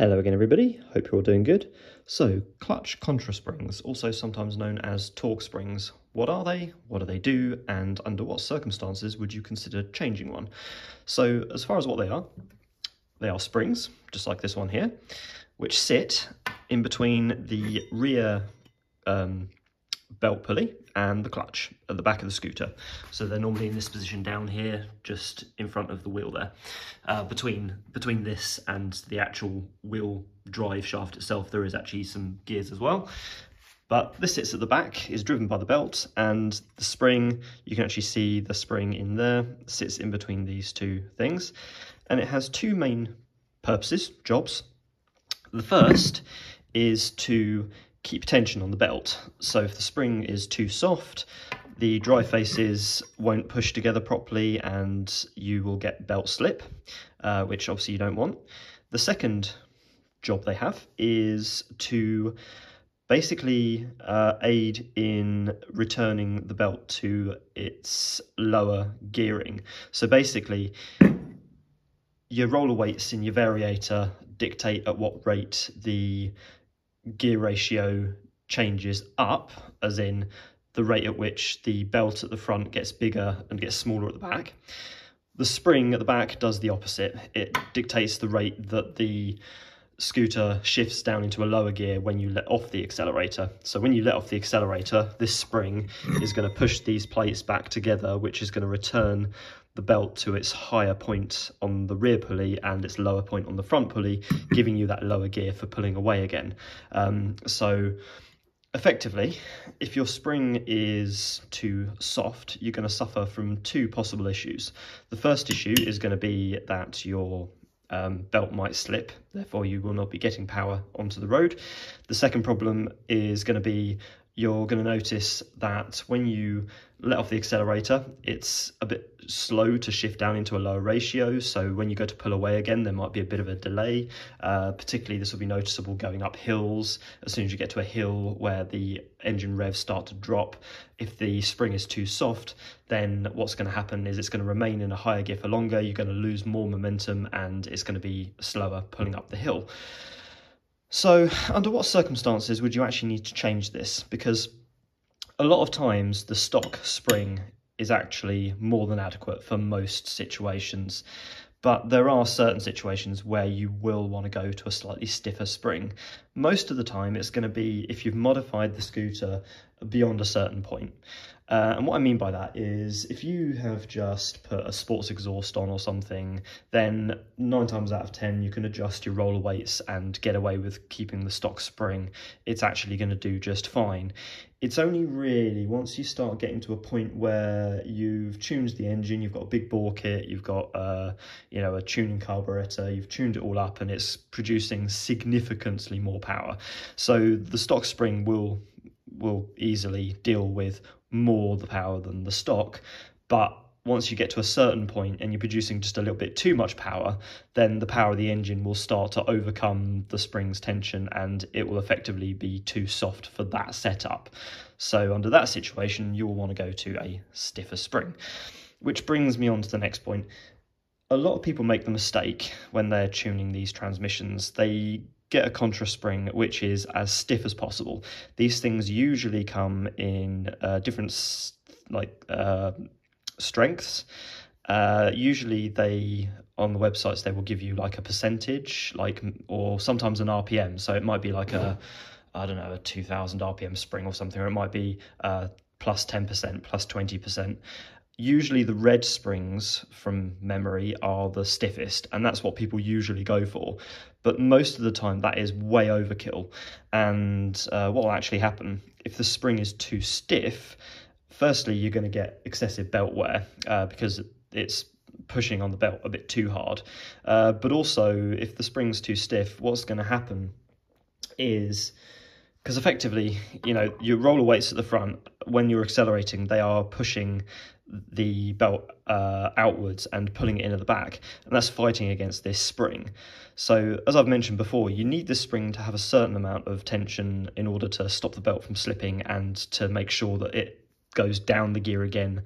Hello again everybody, hope you're all doing good. So, clutch contra springs, also sometimes known as torque springs. What are they, what do they do, and under what circumstances would you consider changing one? So, as far as what they are, they are springs, just like this one here, which sit in between the rear um, belt pulley and the clutch at the back of the scooter. So they're normally in this position down here, just in front of the wheel there. Uh, between, between this and the actual wheel drive shaft itself, there is actually some gears as well. But this sits at the back, is driven by the belt, and the spring, you can actually see the spring in there, sits in between these two things. And it has two main purposes, jobs. The first is to keep tension on the belt. So if the spring is too soft, the dry faces won't push together properly and you will get belt slip, uh, which obviously you don't want. The second job they have is to basically uh, aid in returning the belt to its lower gearing. So basically, your roller weights in your variator dictate at what rate the gear ratio changes up, as in the rate at which the belt at the front gets bigger and gets smaller at the back. The spring at the back does the opposite. It dictates the rate that the scooter shifts down into a lower gear when you let off the accelerator. So when you let off the accelerator, this spring is going to push these plates back together, which is going to return the belt to its higher point on the rear pulley and its lower point on the front pulley, giving you that lower gear for pulling away again. Um, so effectively, if your spring is too soft, you're going to suffer from two possible issues. The first issue is going to be that your um, belt might slip, therefore you will not be getting power onto the road. The second problem is going to be you're going to notice that when you let off the accelerator, it's a bit slow to shift down into a lower ratio. So when you go to pull away again, there might be a bit of a delay. Uh, particularly, this will be noticeable going up hills. As soon as you get to a hill where the engine revs start to drop, if the spring is too soft, then what's going to happen is it's going to remain in a higher gear for longer. You're going to lose more momentum and it's going to be slower pulling up the hill. So, under what circumstances would you actually need to change this? Because a lot of times the stock spring is actually more than adequate for most situations. But there are certain situations where you will want to go to a slightly stiffer spring. Most of the time, it's going to be if you've modified the scooter beyond a certain point. Uh, and what I mean by that is if you have just put a sports exhaust on or something, then nine times out of 10, you can adjust your roller weights and get away with keeping the stock spring. It's actually going to do just fine. It's only really once you start getting to a point where you've tuned the engine, you've got a big bore kit, you've got uh, you know a tuning carburetor, you've tuned it all up, and it's producing significantly more power. So the stock spring will will easily deal with more the power than the stock. But once you get to a certain point and you're producing just a little bit too much power, then the power of the engine will start to overcome the spring's tension and it will effectively be too soft for that setup. So, under that situation, you will want to go to a stiffer spring. Which brings me on to the next point. A lot of people make the mistake when they're tuning these transmissions. They get a contra spring which is as stiff as possible. These things usually come in uh, different like uh, strengths. Uh, usually they on the websites they will give you like a percentage, like or sometimes an RPM. So it might be like a I don't know a two thousand RPM spring or something, or it might be uh, plus ten percent, plus twenty percent usually the red springs from memory are the stiffest and that's what people usually go for. But most of the time that is way overkill. And uh, what will actually happen if the spring is too stiff firstly you're going to get excessive belt wear uh, because it's pushing on the belt a bit too hard. Uh, but also if the spring's too stiff what's going to happen is because effectively, you know, your roller weights at the front, when you're accelerating, they are pushing the belt uh, outwards and pulling it in at the back, and that's fighting against this spring. So, as I've mentioned before, you need this spring to have a certain amount of tension in order to stop the belt from slipping and to make sure that it goes down the gear again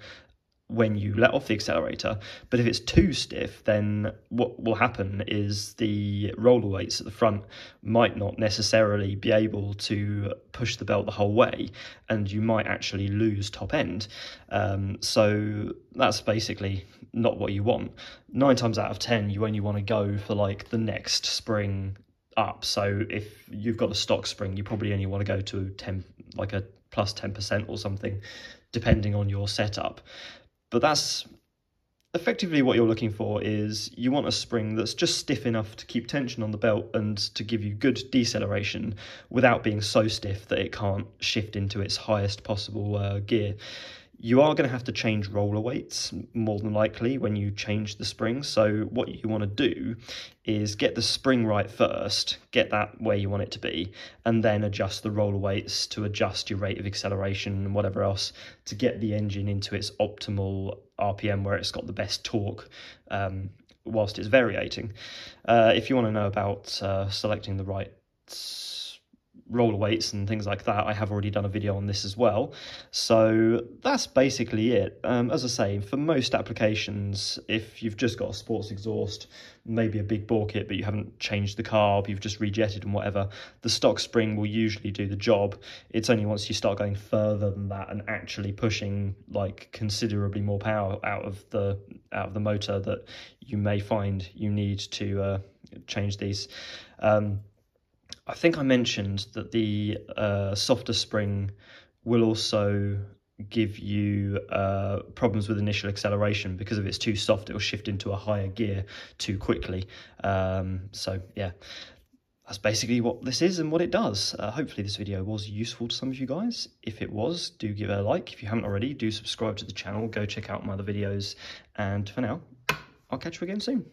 when you let off the accelerator. But if it's too stiff, then what will happen is the roller weights at the front might not necessarily be able to push the belt the whole way, and you might actually lose top end. Um, so that's basically not what you want. Nine times out of ten, you only want to go for like the next spring up. So if you've got a stock spring, you probably only want to go to 10, like a plus 10% or something, depending on your setup. But that's effectively what you're looking for is you want a spring that's just stiff enough to keep tension on the belt and to give you good deceleration without being so stiff that it can't shift into its highest possible uh, gear. You are going to have to change roller weights more than likely when you change the spring. So, what you want to do is get the spring right first, get that where you want it to be, and then adjust the roller weights to adjust your rate of acceleration and whatever else to get the engine into its optimal RPM where it's got the best torque. Um, whilst it's variating. Uh, if you want to know about uh, selecting the right roller weights and things like that. I have already done a video on this as well. So that's basically it. Um, as I say, for most applications, if you've just got a sports exhaust, maybe a big bore kit, but you haven't changed the carb, you've just rejetted and whatever, the stock spring will usually do the job. It's only once you start going further than that and actually pushing like considerably more power out of the out of the motor that you may find you need to uh, change these. Um, I think I mentioned that the uh, softer spring will also give you uh, problems with initial acceleration because if it's too soft, it'll shift into a higher gear too quickly. Um, so yeah, that's basically what this is and what it does. Uh, hopefully this video was useful to some of you guys. If it was, do give it a like. If you haven't already, do subscribe to the channel. Go check out my other videos. And for now, I'll catch you again soon.